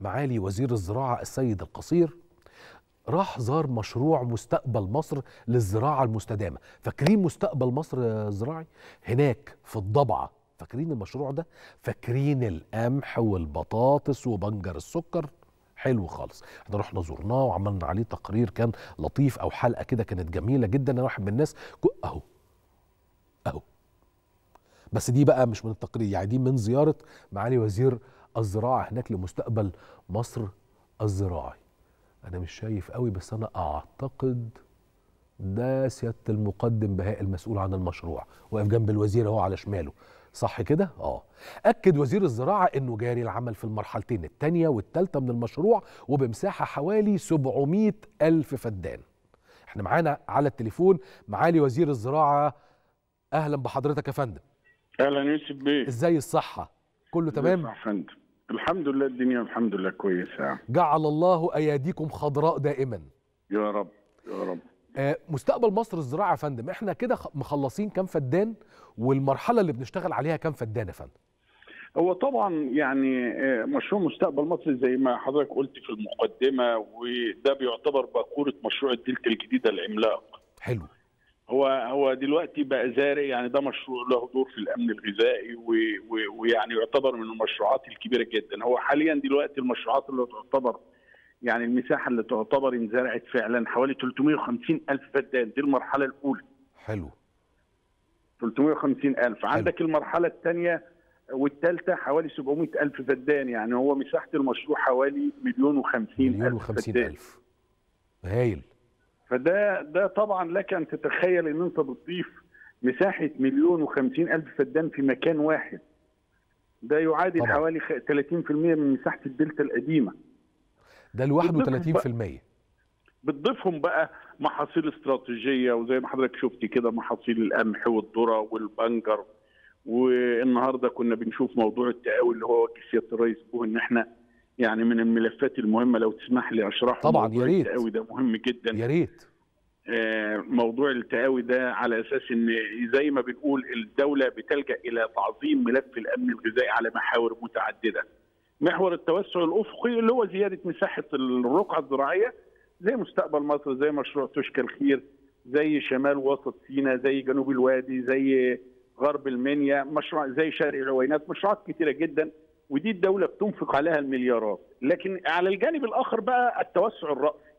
معالي وزير الزراعة السيد القصير راح زار مشروع مستقبل مصر للزراعة المستدامة. فاكرين مستقبل مصر الزراعي هناك في الضبعة فاكرين المشروع ده؟ فاكرين القمح والبطاطس وبنجر السكر؟ حلو خالص. إحنا رحنا زرناه وعملنا عليه تقرير كان لطيف أو حلقة كده كانت جميلة جدا. أنا واحد من الناس أهو أهو. بس دي بقى مش من التقرير يعني دي من زيارة معالي وزير الزراعة هناك لمستقبل مصر الزراعي. أنا مش شايف قوي بس أنا أعتقد ده سياده المقدم بهاء المسؤول عن المشروع. واقف جنب الوزير أهو على شماله. صح كده؟ آه. أكد وزير الزراعة إنه جاري العمل في المرحلتين الثانية والثالثه من المشروع وبمساحة حوالي 700 ألف فدان. إحنا معانا على التليفون معالي وزير الزراعة. أهلا بحضرتك يا فندم. أهلا يوسف بيه. إزاي الصحة؟ كله تمام؟ يا فندم؟ الحمد لله الدنيا الحمد لله كويسة. جعل الله أياديكم خضراء دائما. يا رب يا رب. آه مستقبل مصر الزراعة يا فندم إحنا كده مخلصين كام فدان؟ والمرحلة اللي بنشتغل عليها كام فدان يا فندم؟ هو طبعا يعني مشروع مستقبل مصر زي ما حضرتك قلت في المقدمة وده بيعتبر باكوره مشروع الدلتا الجديدة العملاق حلو. هو هو دلوقتي بقى زارع يعني ده مشروع له دور في الأمن الغذائي ويعني يعتبر من المشروعات الكبيرة جدا. هو حاليا دلوقتي المشروعات اللي تعتبر يعني المساحة اللي تعتبر انزرعت فعلا حوالي 350 ألف فدان دي المرحلة الأولى. حلو. 350 ألف. عندك المرحلة الثانية والثالثة حوالي 700 ألف فدان يعني هو مساحة المشروع حوالي مليون و50 مليون و50 ألف. هايل. فده ده طبعا لك أن تتخيل إن أنت بتضيف مساحة مليون و50 ألف فدان في مكان واحد. ده يعادل طبعا. حوالي 30% من مساحة الدلتا القديمة. ده لوحده 30% بتضيفهم بقى محاصيل استراتيجية وزي ما حضرتك شفتي كده محاصيل القمح والذرة والبنجر. والنهاردة كنا بنشوف موضوع التقاوي اللي هو سياده الرئيس به إن إحنا يعني من الملفات المهمة لو تسمح لي اشرحه طبعا يا ريت. التقاوي ده مهم جدا. يا ريت. موضوع التقاوي ده على أساس إن زي ما بنقول الدولة بتلجأ إلى تعظيم ملف الأمن الغذائي على محاور متعددة. محور التوسع الأفقي اللي هو زيادة مساحة الرقعة الزراعية زي مستقبل مصر زي مشروع تشكى الخير زي شمال وسط سيناء زي جنوب الوادي زي غرب المنيا مشروع زي شرق العوينات مشروعات كثيره جدا. ودي الدولة بتنفق عليها المليارات. لكن على الجانب الآخر بقى التوسع الرأسي.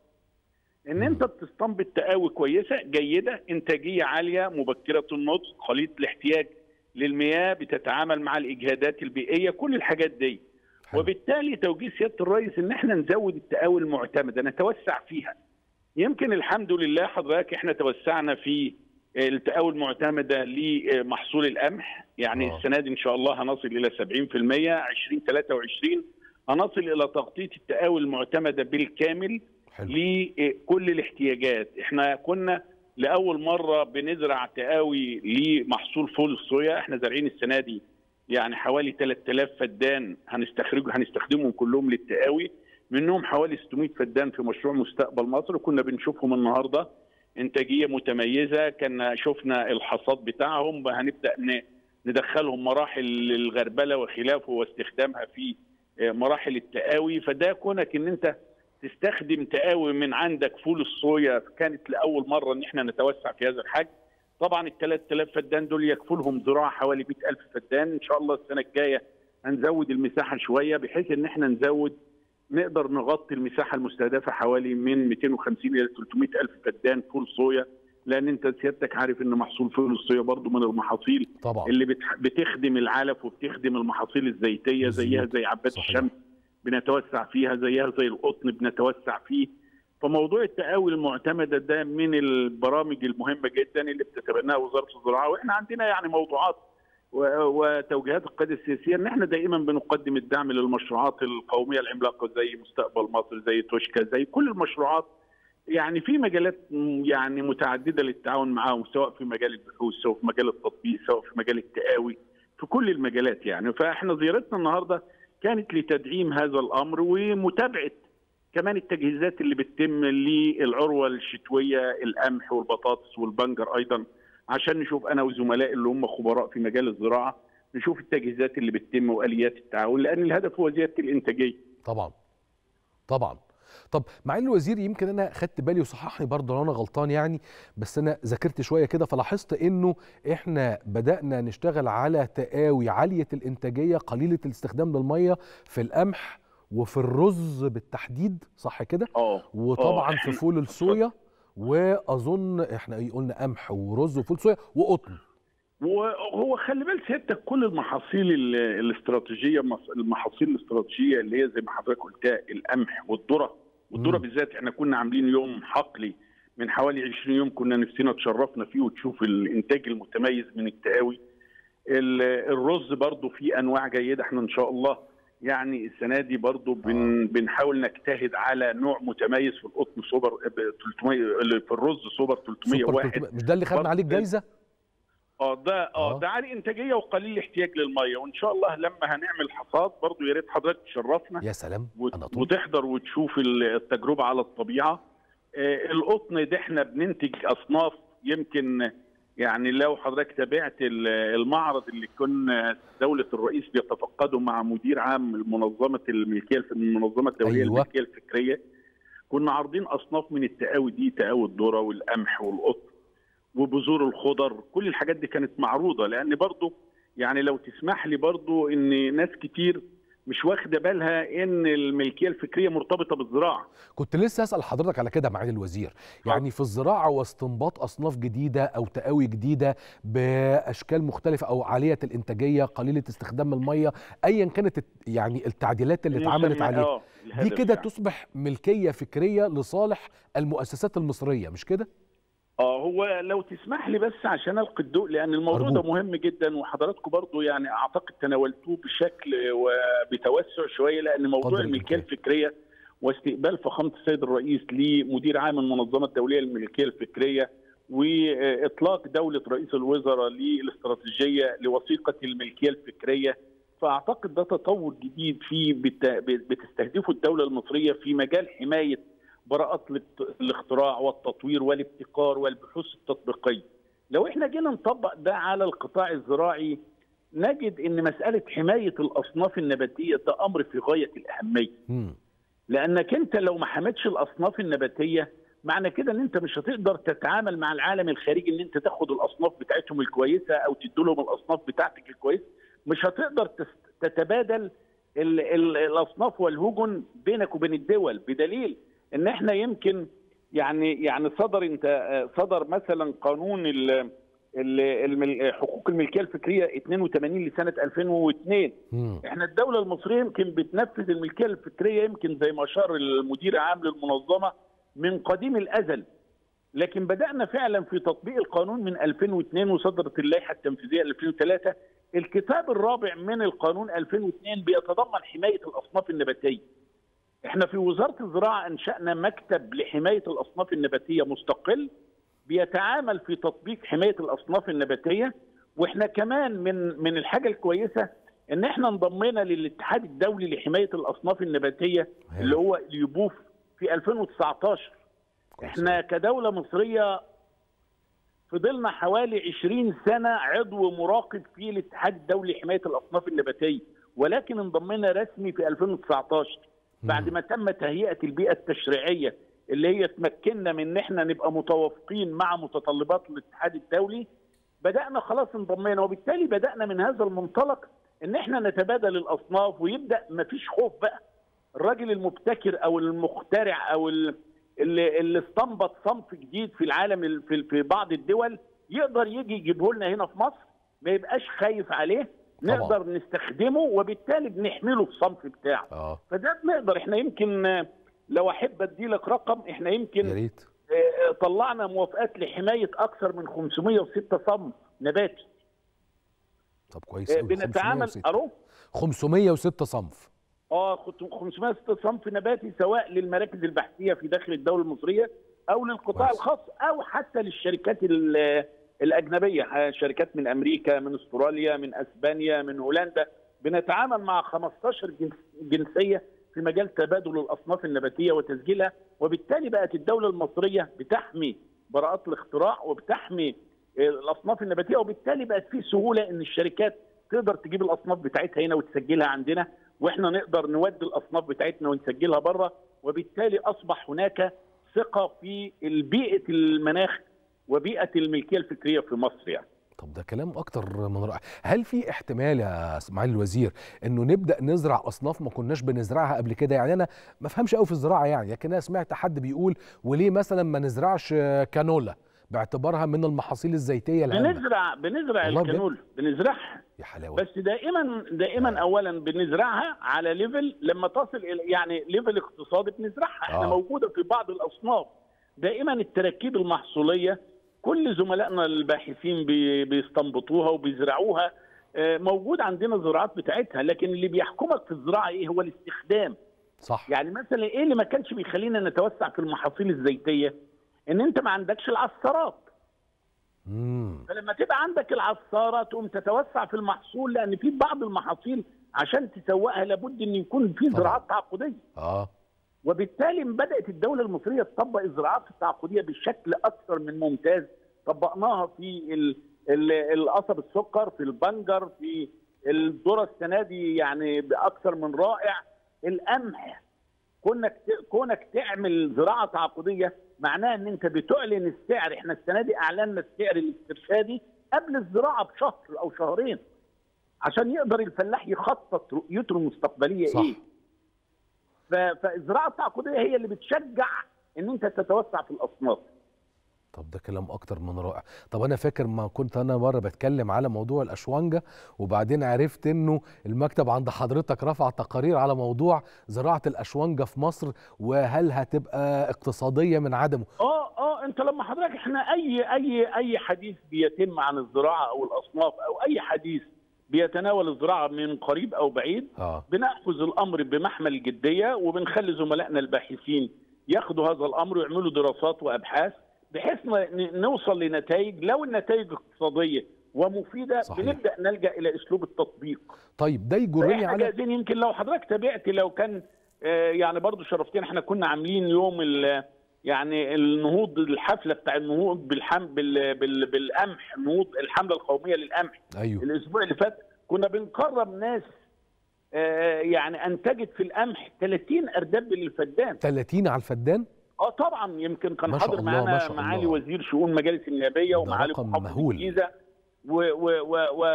إن أنت بتستنبط تقاوي كويسة جيدة إنتاجية عالية مبكرة النضج قليله الاحتياج للمياه بتتعامل مع الإجهادات البيئية كل الحاجات دي. حلو. وبالتالي توجيه سيادة الرئيس إن إحنا نزود التقاوي المعتمدة نتوسع فيها. يمكن الحمد لله حضرتك إحنا توسعنا في التقاوي المعتمده لمحصول القمح. يعني أوه. السنة دي إن شاء الله هنصل إلى 70% 2023 هنصل إلى تغطية التقاوي المعتمدة بالكامل حلو. لكل الاحتياجات. إحنا كنا لأول مرة بنزرع تقاوي لمحصول فول الصويا إحنا زارعين السنة دي يعني حوالي 3000 فدان هنستخرج هنستخدمهم كلهم للتقاوي منهم حوالي 600 فدان في مشروع مستقبل مصر. كنا بنشوفهم النهارده. إنتاجية متميزة. كنا شفنا الحصاد بتاعهم هنبدا ندخلهم مراحل الغربله وخلافه واستخدامها في مراحل التقاوي فده كونك إن أنت تستخدم تقاوي من عندك فول الصويا كانت لأول مرة إن إحنا نتوسع في هذا الحجم. طبعا ال 3000 فدان دول يكفلهم زراعه حوالي 100000 فدان. إن شاء الله السنة الجاية هنزود المساحة شوية بحيث إن إحنا نزود نقدر نغطي المساحة المستهدفة حوالي من 250 إلى 300 ألف فدان فول صويا لأن أنت سيادتك عارف إن محصول فول الصويا برضو من المحاصيل طبعا. اللي بتخدم العلف وبتخدم المحاصيل الزيتية زيها زي عباد الشمس بنتوسع فيها زيها زي القطن بنتوسع فيه. فموضوع التقاوي المعتمدة ده من البرامج المهمة جدا اللي بتتبناها وزارة الزراعة وإحنا عندنا يعني موضوعات وتوجيهات القيادة السياسية إن إحنا دائما بنقدم الدعم للمشروعات القومية العملاقة زي مستقبل مصر زي توشكا زي كل المشروعات. يعني في مجالات يعني متعددة للتعاون معاهم سواء في مجال البحوث سواء في مجال التطبيق سواء في مجال التقاوي في كل المجالات يعني. فإحنا زيارتنا النهارده كانت لتدعيم هذا الأمر ومتابعة كمان التجهيزات اللي بتتم للعروة الشتوية القمح والبطاطس والبنجر أيضا. عشان نشوف أنا وزملائي اللي هم خبراء في مجال الزراعة نشوف التجهيزات اللي بتتم وآليات التعاون لأن الهدف هو زيادة الإنتاجية. طبعا. طبعا. طب معالي الوزير يمكن أنا خدت بالي وصححني برضه لو أنا غلطان يعني بس أنا ذاكرت شوية كده فلاحظت إنه إحنا بدأنا نشتغل على تقاوي عالية الإنتاجية قليلة الاستخدام للمية في القمح وفي الرز بالتحديد صح كده؟ آه. وطبعا آه، في إحنا- فول الصويا. واظن إحنا إيه قلنا قمح ورز وفول صويا وقطن. وهو خلي بالك سيادتك كل المحاصيل ال- الاستراتيجية المحاصيل الاستراتيجية اللي هي زي ما حضرتك قلتها القمح والذرة. والذرة. بالذات إحنا كنا عاملين يوم حقلي من حوالي 20 يوم كنا نفسنا تشرفنا فيه وتشوف الإنتاج المتميز من التقاوي. ال- الرز برضو في أنواع جيدة إحنا إن شاء الله يعني السنة دي برضو بن بنحاول نجتهد على نوع متميز في القطن سوبر ب 300 اللي في الرز سوبر سوبر 301 300 مش ده اللي خدنا عليه الجايزة؟ آه ده آه. آه. ده عالي إنتاجية وقليل الاحتياج للمية. وإن شاء الله لما هنعمل حصاد برضو يا ريت حضرتك تشرفنا. يا سلام أنا طول وتحضر وتشوف ال- التجربة على الطبيعة. آه، القطن ده إحنا بننتج أصناف يمكن يعني لو حضرتك تابعت ال- المعرض اللي كنا دولة الرئيس بيتفقده مع مدير عام منظمه الملكية الف- المنظمه الدولية أيوة. أيوة. الملكيه الفكرية كنا عارضين أصناف من التقاوي دي تقاوي الذرة والقمح والقطن وبذور الخضر كل الحاجات دي كانت معروضة لأن برضو يعني لو تسمح لي برضو إن ناس كتير مش واخدة بالها إن الملكية الفكرية مرتبطة بالزراعة. كنت لسه أسأل حضرتك على كده معالي الوزير. يعني في الزراعة واستنباط أصناف جديدة أو تقاوي جديدة بأشكال مختلفة أو عالية الإنتاجية قليلة استخدام المية ايا كانت يعني التعديلات اللي اتعملت عليها. آه، دي كده يعني. تصبح ملكية فكرية لصالح المؤسسات المصرية مش كده؟ آه هو لو تسمح لي بس عشان ألقي الضوء لأن الموضوع. ده مهم جدا وحضراتكم برضو يعني أعتقد تناولتوه بشكل وبتوسع شوية لأن موضوع الملكيه. الفكريه واستقبال فخامة السيد الرئيس لمدير عام المنظمة الدولية للملكيه الفكريه وإطلاق دولة رئيس الوزراء للاستراتيجية لوثيقة الملكيه الفكريه فأعتقد ده تطور جديد في بت- بتستهدفه الدولة المصرية في مجال حماية براءات الاختراع والتطوير والابتكار والبحوث التطبيقية. لو إحنا جينا نطبق ده على القطاع الزراعي نجد إن مسألة حماية الأصناف النباتية ده أمر في غاية الأهمية. لأنك أنت لو ما حميتش الأصناف النباتية معنى كده إن أنت مش هتقدر تتعامل مع العالم الخارجي إن أنت تاخد الأصناف بتاعتهم الكويسة أو تدي لهم الأصناف بتاعتك الكويسة مش هتقدر تتبادل ال ال الأصناف والهجن بينك وبين الدول بدليل إن إحنا يمكن يعني يعني صدر أنت صدر مثلا قانون ال حقوق الملكية الفكرية 82 لسنة 2002 مم. إحنا الدولة المصرية يمكن بتنفذ الملكية الفكرية يمكن زي ما اشار المدير العام للمنظمة من قديم الأزل. لكن بدأنا فعلا في تطبيق القانون من 2002 وصدرت اللائحة التنفيذية 2003 الكتاب الرابع من القانون 2002 بيتضمن حماية الأصناف النباتية. إحنا في وزارة الزراعة أنشأنا مكتب لحماية الأصناف النباتية مستقل بيتعامل في تطبيق حماية الأصناف النباتية وإحنا كمان من من الحاجة الكويسة إن إحنا انضمينا للاتحاد الدولي لحماية الأصناف النباتية. اللي هو اليوبوف في 2019 كويس. إحنا كدولة مصرية فضلنا حوالي 20 سنة عضو مراقب في الاتحاد الدولي لحماية الأصناف النباتية ولكن انضمينا رسمي في 2019 بعد. ما تم تهيئة البيئة التشريعية اللي هي تمكننا من إن إحنا نبقى متوافقين مع متطلبات الاتحاد الدولي بدأنا خلاص انضمينا وبالتالي بدأنا من هذا المنطلق إن إحنا نتبادل الأصناف ويبدأ ما فيش خوف بقى الراجل المبتكر أو المخترع أو ال- اللي, اللي استنبط صنف جديد في العالم ال- في, في بعض الدول يقدر يجي يجيبه لنا هنا في مصر ما يبقاش خايف عليه طبعا. نقدر نستخدمه وبالتالي بنحمله الصنف بتاعه. آه. فده بنقدر. إحنا يمكن آه، لو أحب أدي لك رقم إحنا يمكن يا ريت. آه، آه، طلعنا موافقات لحماية أكثر من 506 صنف نباتي طب كويس آه، قوي بنتعامل 506 ألو؟ 506 صنف. آه خت- 506 صنف نباتي سواء للمراكز البحثية في داخل الدولة المصرية أو للقطاع كويس. الخاص أو حتى للشركات ال- الأجنبية شركات من أمريكا من أستراليا من أسبانيا من هولندا بنتعامل مع 15 جنس- جنسية في مجال تبادل الأصناف النباتية وتسجيلها وبالتالي بقت الدولة المصرية بتحمي براءات الاختراع وبتحمي آه، الأصناف النباتية وبالتالي بقت في سهولة إن الشركات تقدر تجيب الأصناف بتاعتها هنا وتسجلها عندنا وإحنا نقدر نودي الأصناف بتاعتنا ونسجلها بره وبالتالي أصبح هناك ثقة في بيئه المناخ وبيئة الملكية الفكرية في مصر يعني. طب ده كلام أكتر من رائع. هل في احتمال يا معالي الوزير إنه نبدأ نزرع أصناف ما كناش بنزرعها قبل كده؟ يعني أنا ما أفهمش قوي في الزراعة يعني لكن أنا سمعت حد بيقول وليه مثلا ما نزرعش كانولا باعتبارها من المحاصيل الزيتية الهامه بنزرع بنزرع؟ الكانولا بنزرعها. يا حلاوة. بس دائما دائما اولا بنزرعها على level لما تصل إلى يعني level اقتصادي بنزرعها. إحنا آه. موجودة في بعض الأصناف. دائما التراكيب المحصولية كل زملائنا الباحثين بي- بيستنبطوها وبيزرعوها. آه، موجود عندنا الزراعات بتاعتها لكن اللي بيحكمك في الزراعة إيه؟ هو الاستخدام. صح. يعني مثلا إيه اللي ما كانش بيخلينا نتوسع في المحاصيل الزيتية؟ إن أنت ما عندكش العصارات امم فلما تبقى عندك العصاره تقوم تتوسع في المحصول لأن في بعض المحاصيل عشان تسوقها لابد إن يكون في. زراعات تعاقديه آه. وبالتالي بدأت الدولة المصرية تطبق الزراعات التعاقدية بشكل أكثر من ممتاز. طبقناها في ال- ال- القصب السكر في البنجر في الذرة السنة دي يعني بأكثر من رائع. القمح كونك كونك تعمل زراعة تعاقدية معناها إن أنت بتعلن السعر. إحنا السنة دي أعلنا السعر الاسترشادي قبل الزراعة بشهر أو شهرين عشان يقدر الفلاح يخطط رؤيته المستقبلية صح. إيه؟ فالزراعه التعاقدية هي اللي بتشجع إن أنت تتوسع في الأصناف. طب ده كلام أكتر من رائع. طب أنا فاكر ما كنت أنا مرة بتكلم على موضوع الأشوانجة وبعدين عرفت إنه المكتب عند حضرتك رفع تقارير على موضوع زراعة الأشوانجة في مصر وهل هتبقى اقتصادية من عدمه؟ آه آه أنت لما حضرتك إحنا أي أي أي حديث بيتم عن الزراعة أو الأصناف أو أي حديث بيتناول الزراعة من قريب أو بعيد. آه. بنأخذ الأمر بمحمل الجدية وبنخلي زملائنا الباحثين يأخذوا هذا الأمر ويعملوا دراسات وأبحاث بحيث نوصل لنتائج. لو النتائج اقتصادية ومفيدة صحيح. بنبدأ نلجأ إلى أسلوب التطبيق. طيب ده يجرني إحنا على جاهزين يمكن لو حضرتك تابعت لو كان آه، يعني برضو شرفتين إحنا كنا عاملين يوم ال- يعني النهوض الحفلة بتاع النهوض بالحم بال بال بالقمح نهوض الحملة القومية للقمح. أيوه. الأسبوع اللي فات كنا بنكرم ناس آه، يعني أنتجت في القمح 30 أرداب للفدان. 30 على الفدان؟ آه طبعا. يمكن كان حاضر معانا معالي. وزير شؤون مجالس النيابية ومعالي محافظ. الجيزة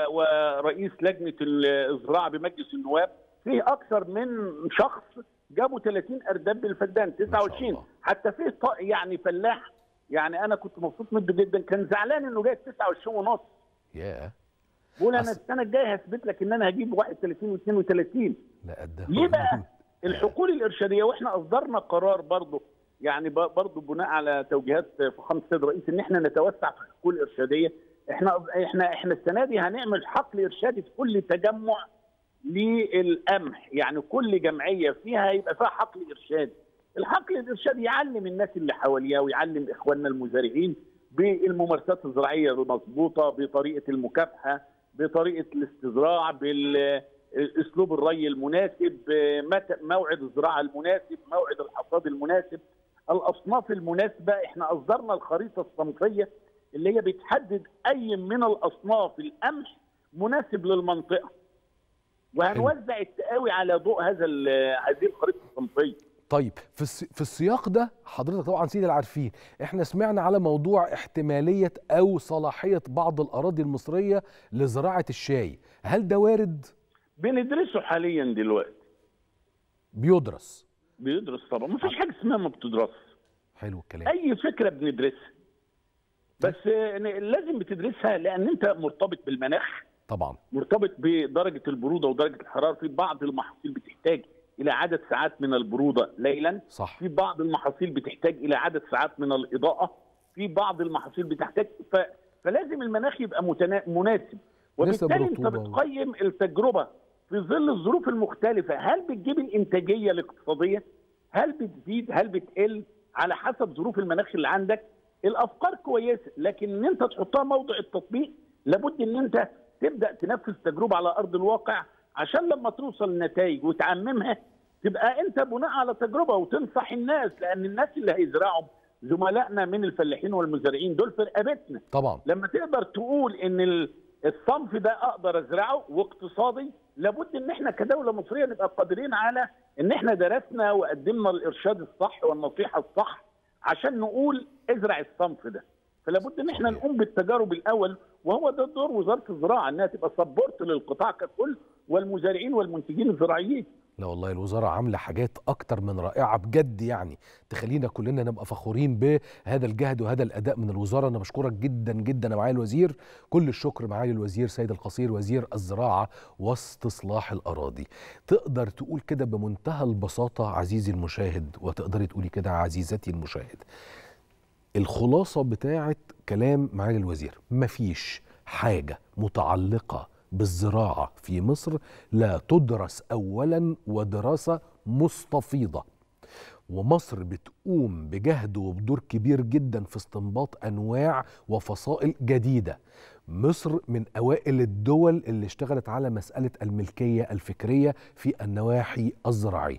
ورئيس لجنة الزراعة بمجلس النواب. فيه أكثر من شخص جابوا 30 أرداب بالفدان 29 الله. حتى فيه ط- يعني فلاح يعني أنا كنت مبسوط منه جدا. كان زعلان إنه جايب 29 ونص. ياه. بقول أنا السنة الجاية هثبت لك إن أنا هجيب 31 و32 لا قد ليه بقى؟ الحقول الإرشادية وإحنا أصدرنا قرار برضه يعني برضه بناء على توجيهات فخامة السيد الرئيس إن إحنا نتوسع في الحقول الارشاديه إحنا إحنا إحنا السنة دي هنعمل حقل إرشادي في كل تجمع للقمح. يعني كل جمعية فيها هيبقى فيها حقل ارشادي الحقل الارشادي يعلم الناس اللي حواليها ويعلم إخواننا المزارعين بالممارسات الزراعية المظبوطة بطريقة المكافحة بطريقة الاستزراع بالأسلوب الري المناسب موعد الزراعة المناسب موعد الحصاد المناسب. الأصناف المناسبة إحنا أصدرنا الخريطة الصنفية اللي هي بتحدد أي من الأصناف القمح مناسب للمنطقة. وهنوزع التقاوي على ضوء هذا هذه الخريطة الصنفيه طيب في في السياق ده حضرتك طبعا سيدي العارفين إحنا سمعنا على موضوع احتمالية أو صلاحية بعض الأراضي المصرية لزراعة الشاي. هل ده وارد؟ بندرسه حاليا دلوقتي. بيدرس. بيدرس طبعا. ما فيش حاجة اسمها ما بتدرس حلو الكلام. أي فكرة بندرسها. بس آه، لازم بتدرسها لأن أنت مرتبط بالمناخ. طبعا. مرتبط بدرجة البرودة ودرجة الحرارة في بعض المحاصيل بتحتاج إلى عدد ساعات من البرودة ليلا. صح. في بعض المحاصيل بتحتاج إلى عدد ساعات من الإضاءة. في بعض المحاصيل بتحتاج ف... فلازم المناخ يبقى متنا... مناسب. وبالتالي أنت. بتقيم التجربة في ظل الظروف المختلفة. هل بتجيب الإنتاجية الاقتصادية؟ هل بتزيد؟ هل بتقل؟ على حسب ظروف المناخ اللي عندك. الأفكار كويسة لكن إن أنت تحطها موضع التطبيق لابد إن أنت تبدأ تنفذ تجربة على أرض الواقع عشان لما توصل لنتائج وتعممها تبقى أنت بناء على تجربة وتنصح الناس لأن الناس اللي هيزرعوا زملائنا من الفلاحين والمزارعين دول في رقبتنا طبعا. لما تقدر تقول إن ال- الصنف ده أقدر أزرعه واقتصادي لابد إن إحنا كدولة مصرية نبقى قادرين على إن إحنا درسنا وقدمنا الإرشاد الصح والنصيحة الصح عشان نقول ازرع الصنف ده. فلا بد إن إحنا نقوم بالتجارب الأول وهو ده دور وزارة الزراعة إنها تبقى سبورت للقطاع ككل والمزارعين والمنتجين الزراعيين. لا والله الوزارة عاملة حاجات أكتر من رائعة بجد يعني. تخلينا كلنا نبقى فخورين بهذا الجهد وهذا الأداء من الوزارة. أنا بشكرك جدا جدا معالي الوزير. كل الشكر معالي الوزير سيد القصير وزير الزراعة واستصلاح الأراضي. تقدر تقول كده بمنتهى البساطة عزيزي المشاهد وتقدري تقولي كده عزيزتي المشاهد. الخلاصة بتاعت كلام معالي الوزير. مفيش حاجة متعلقة بالزراعة في مصر لا تدرس أولا ودراسة مستفيضة. ومصر بتقوم بجهد وبدور كبير جدا في استنباط أنواع وفصائل جديدة. مصر من أوائل الدول اللي اشتغلت على مسألة الملكية الفكرية في النواحي الزراعية.